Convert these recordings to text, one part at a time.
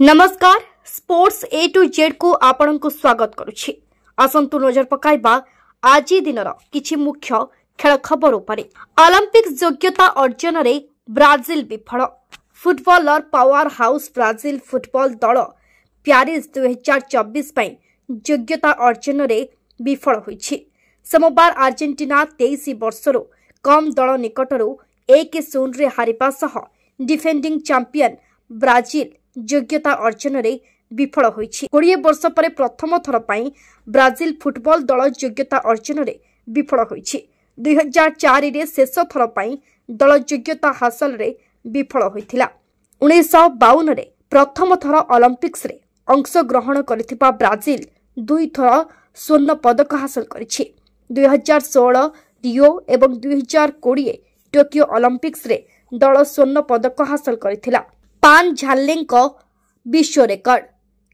ନମସ୍କାର ସ୍ପୋର୍ଟସ ଏ ଟୁ ଜେଡ୍କୁ ଆପଣଙ୍କୁ ସ୍ୱାଗତ କରୁଛି ଆସନ୍ତୁ ନଜର ପକାଇବା ଆଜି ଦିନର କିଛି ମୁଖ୍ୟ ଖେଳ ଖବର ଉପରେ ଅଲିମ୍ପିକ୍ସ ଯୋଗ୍ୟତା ଅର୍ଜନରେ ବ୍ରାଜିଲ ବିଫଳ ଫୁଟବଲର ପାୱାର ହାଉସ୍ ବ୍ରାଜିଲ ଫୁଟବଲ ଦଳ ପ୍ୟାରିସ୍ ଦୁଇହଜାର ଚବିଶ ପାଇଁ ଯୋଗ୍ୟତା ଅର୍ଜନରେ ବିଫଳ ହୋଇଛି ସୋମବାର ଆର୍ଜେଣ୍ଟିନା ତେଇଶ ବର୍ଷରୁ କମ୍ ଦଳ ନିକଟରୁ ଏକ ଶୂନରେ ହାରିବା ସହ ଡିଫେଣ୍ଡିଂ ଚାମ୍ପିୟନ ବ୍ରାଜିଲ ଯୋଗ୍ୟତା ଅର୍ଜନରେ ବିଫଳ ହୋଇଛି। କୋଡ଼ିଏ ବର୍ଷ ପରେ ପ୍ରଥମ ଥର ପାଇଁ ବ୍ରାଜିଲ ଫୁଟବଲ ଦଳ ଯୋଗ୍ୟତା ଅର୍ଜନରେ ବିଫଳ ହୋଇଛି। ଦୁଇହଜାର ଚାରିରେ ଶେଷ ଥର ପାଇଁ ଦଳ ଯୋଗ୍ୟତା ହାସଲରେ ବିଫଳ ହୋଇଥିଲା। ଉଣେଇଶହ ବାଉନରେ ପ୍ରଥମ ଥର ଅଲିମ୍ପିକ୍ସରେ ଅଂଶଗ୍ରହଣ କରିଥିବା ବ୍ରାଜିଲ ଦୁଇଥର ସ୍ୱର୍ଣ୍ଣ ପଦକ ହାସଲ କରିଛି। ଦୁଇହଜାର ଷୋହଳ ରିଓ ଏବଂ ଦୁଇହଜାର କୋଡ଼ିଏ ଟୋକିଓ ଅଲିମ୍ପିକ୍ସରେ ଦଳ ସ୍ୱର୍ଣ୍ଣ ପଦକ ହାସଲ କରିଥିଲା। ପାନ୍ ଝାଲ୍ଲେଙ୍କ ବିଶ୍ୱ ରେକର୍ଡ।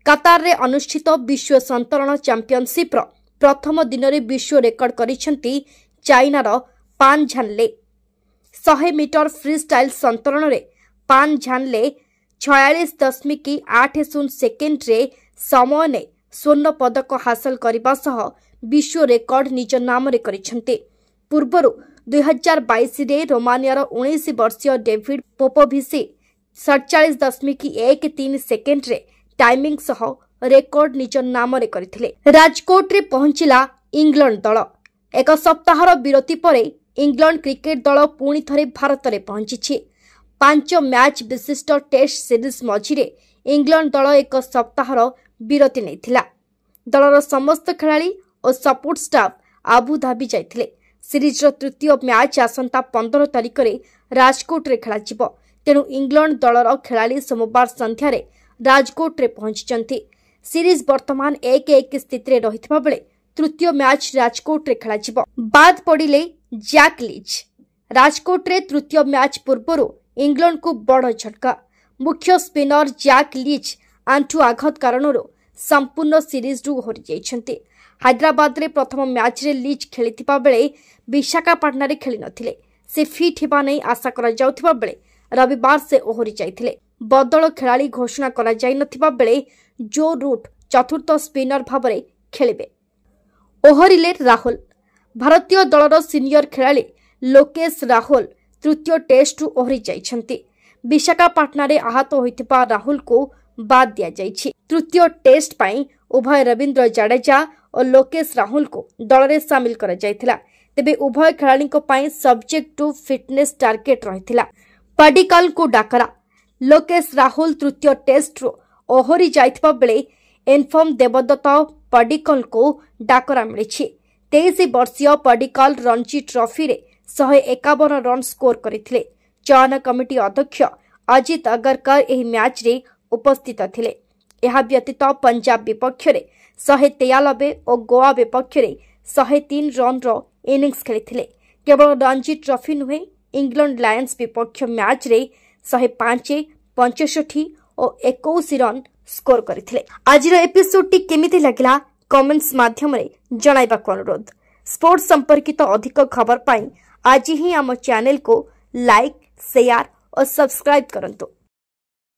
କାତାରରେ ଅନୁଷ୍ଠିତ ବିଶ୍ୱ ସନ୍ତରଣ ଚାମ୍ପିୟନସିପ୍ର ପ୍ରଥମ ଦିନରେ ବିଶ୍ୱ ରେକର୍ଡ କରିଛନ୍ତି ଚାଇନାର ପାନ୍ ଝାନ୍ଲେ। ଶହେ ମିଟର ଫ୍ରି ଷ୍ଟାଇଲ୍ ସନ୍ତରଣରେ ପାନ୍ ଝାନ୍ଲେ ଛୟାଳିଶ ଦଶମିକ ଆଠ ଶୂନ ସେକେଣ୍ଡରେ ସମୟ ନେଇ ସ୍ୱର୍ଣ୍ଣ ପଦକ ହାସଲ କରିବା ସହ ବିଶ୍ୱ ରେକର୍ଡ ନିଜ ନାମରେ କରିଛନ୍ତି। ପୂର୍ବରୁ ଦୁଇହଜାର ବାଇଶରେ ରୋମାନିଆର ଉଣେଇଶ ବର୍ଷୀୟ ଡେଭିଡ୍ ପୋପୋଭିସି ସତଚାଳିଶ ଦଶମିକ ଏକ ତିନି ସେକେଣ୍ଡରେ ଟାଇମିଂ ସହ ରେକର୍ଡ ନିଜ ନାମରେ କରିଥିଲେ। ରାଜକୋଟରେ ପହଞ୍ଚିଲା ଇଂଲଣ୍ଡ ଦଳ। ଏକ ସପ୍ତାହର ବିରତି ପରେ ଇଂଲଣ୍ଡ କ୍ରିକେଟ ଦଳ ପୁଣି ଥରେ ଭାରତରେ ପହଞ୍ଚିଛି। ପାଞ୍ଚ ମ୍ୟାଚ୍ ବିଶିଷ୍ଟ ଟେଷ୍ଟ ସିରିଜ୍ ମଝିରେ ଇଂଲଣ୍ଡ ଦଳ ଏକ ସପ୍ତାହର ବିରତି ନେଇଥିଲା। ଦଳର ସମସ୍ତ ଖେଳାଳି ଓ ସପୋର୍ଟ ଷ୍ଟାଫ୍ ଆବୁଧାବି ଯାଇଥିଲେ। ସିରିଜ୍ର ତୃତୀୟ ମ୍ୟାଚ୍ ଆସନ୍ତା ପନ୍ଦର ତାରିଖରେ ରାଜକୋଟରେ ଖେଳାଯିବ। ତେଣୁ ଇଂଲଣ୍ଡ ଦଳର ଖେଳାଳି ସୋମବାର ସନ୍ଧ୍ୟାରେ ରାଜକୋଟରେ ପହଞ୍ଚିଛନ୍ତି। ସିରିଜ୍ ବର୍ତ୍ତମାନ ଏକ ଏକ ସ୍ଥିତିରେ ରହିଥିବା ବେଳେ ତୃତୀୟ ମ୍ୟାଚ୍ ରାଜକୋଟରେ ଖେଳାଯିବ। ବାଦ୍ ପଡ଼ିଲେ ଜ୍ୟାକ୍ ଲିଚ୍ ରାଜକୋଟରେ ତୃତୀୟ ମ୍ୟାଚ୍ ପୂର୍ବରୁ ଇଂଲଣ୍ଡକୁ ବଡ଼ ଝଟକା। ମୁଖ୍ୟ ସ୍ପିନର ଜ୍ୟାକ୍ ଲିଚ୍ ଆଣ୍ଠୁ ଆଘାତ କାରଣରୁ ସମ୍ପୂର୍ଣ୍ଣ ସିରିଜ୍ରୁ ଓହରି ଯାଇଛନ୍ତି। ହାଇଦ୍ରାବାଦରେ ପ୍ରଥମ ମ୍ୟାଚ୍ରେ ଲିଚ୍ ଖେଳିଥିବା ବେଳେ ବିଶାଖାପାଟଣାରେ ଖେଳିନଥିଲେ ସେ ଫିଟ୍ ହେବା ନେଇ ଆଶା କରାଯାଉଥିବା ବେଳେ ରବିବାର ସେ ଓହରି ଯାଇଥିଲେ। ବଦଳ ଖେଳାଳି ଘୋଷଣା କରାଯାଇନଥିବା ବେଳେ ଜୋ ରୁଟ୍ ଚତୁର୍ଥ ସ୍ପିନର ଭାବରେ ଖେଳିବେ। ଓହରିଲେ ରାହୁଲ। ଭାରତୀୟ ଦଳର ସିନିୟର ଖେଳାଳି ଲୋକେଶ ରାହୁଲ ତୃତୀୟ ଟେଷ୍ଟରୁ ଓହରି ଯାଇଛନ୍ତି। ବିଶାଖାପାଟଣାରେ ଆହତ ହୋଇଥିବା ରାହୁଲଙ୍କୁ ବାଦ୍ ଦିଆଯାଇଛି। ତୃତୀୟ ଟେଷ୍ଟ ପାଇଁ ଉଭୟ ରବୀନ୍ଦ୍ର ଜାଡେଜା ଓ ଲୋକେଶ ରାହୁଲଙ୍କୁ ଦଳରେ ସାମିଲ କରାଯାଇଥିଲା। ତେବେ ଉଭୟ ଖେଳାଳିଙ୍କ ପାଇଁ ସବଜେକ୍ଟ ଟୁ ଫିଟନେସ୍ ଟାର୍ଗେଟ୍ ରହିଥିଲା। ପଡିକଲଙ୍କୁ ଡାକରା। ଲୋକେଶ ରାହୁଲ ତୃତୀୟ ଟେଷ୍ଟରୁ ଓହରି ଯାଇଥିବା ବେଳେ ଇନଫର୍ମ ଦେବଦତ୍ତ ପଡିକଲଙ୍କୁ ଡାକରା ମିଳିଛି। ତେଇଶ ବର୍ଷୀୟ ପଡିକଲ ରଣଜୀ ଟ୍ରଫିରେ ଶହେ ଏକାବନ ରନ୍ ସ୍କୋର କରିଥିଲେ। ଚୟନ କମିଟି ଅଧ୍ୟକ୍ଷ ଅଜିତ ଅଗରକର ଏହି ମ୍ୟାଚ୍ରେ ଉପସ୍ଥିତ ଥିଲେ। ଏହା ବ୍ୟତୀତ ପଞ୍ଜାବ ବିପକ୍ଷରେ ଶହେ ତେୟାନବେ ଓ ଗୋଆ ବିପକ୍ଷରେ ଶହେ ତିନି ରନ୍ର ଇନିଂସ ଖେଳିଥିଲେ। କେବଳ ରଣଜୀ ଟ୍ରଫି ନୁହେଁ ଇଂଲଣ୍ଡ ଲାୟନ୍ସ ବିପକ୍ଷ ମ୍ୟାଚ୍ରେ ଶହେ ପାଞ୍ଚ ପଞ୍ଚଷଠି ଓ ଏକୋଇଶ ରନ୍ ସ୍କୋର କରିଥିଲେ। ଆଜିର ଏପିସୋଡଟି କେମିତି ଲାଗିଲା କମେଣ୍ଟସ୍ ମାଧ୍ୟମରେ ଜଣାଇବାକୁ ଅନୁରୋଧ। ସ୍ପୋର୍ଟସ ସମ୍ପର୍କିତ ଅଧିକ ଖବର ପାଇଁ ଆଜି ହିଁ ଆମ ଚ୍ୟାନେଲକୁ ଲାଇକ୍ ସେୟାର ଓ ସବସ୍କ୍ରାଇବ୍ କରନ୍ତୁ।